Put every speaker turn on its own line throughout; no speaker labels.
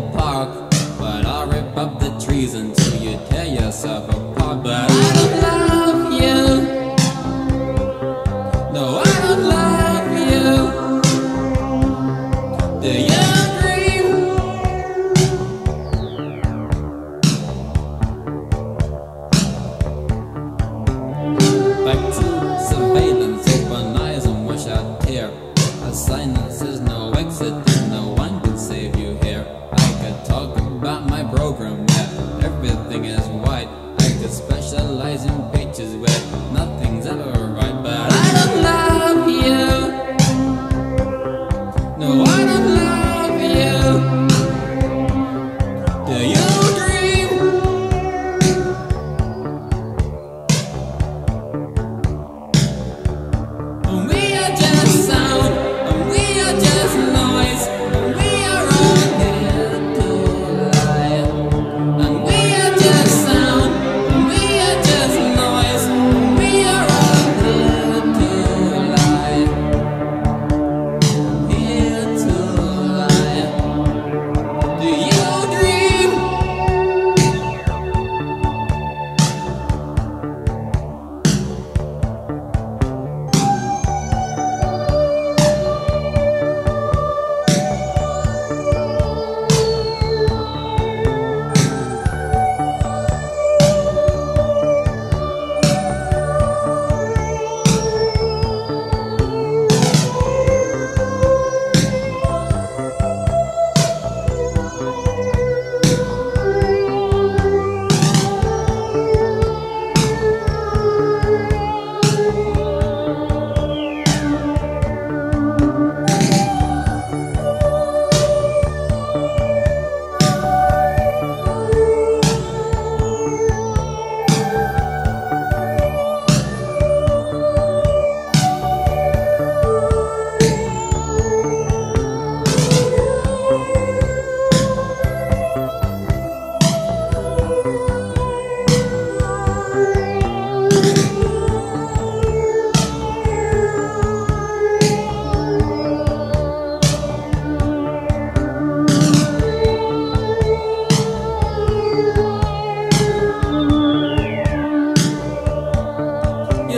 the park, but I'll rip up the trees until you tear yourself apart. But I don't love you. No, I don't love you. Do you? from everything is white. I could specialize in pictures where nothing's ever right, but I don't love you. No, I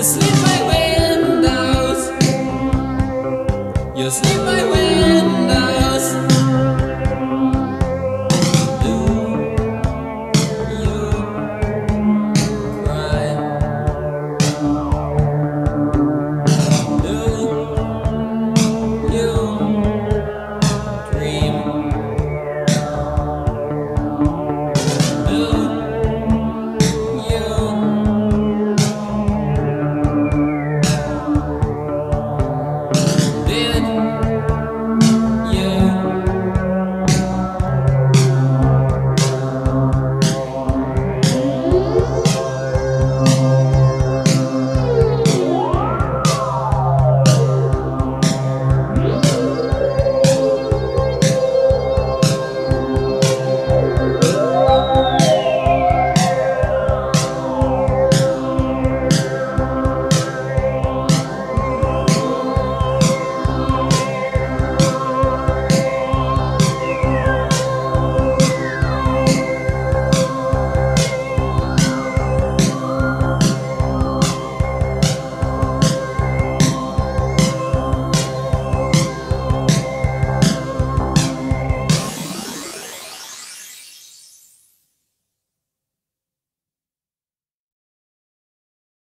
Just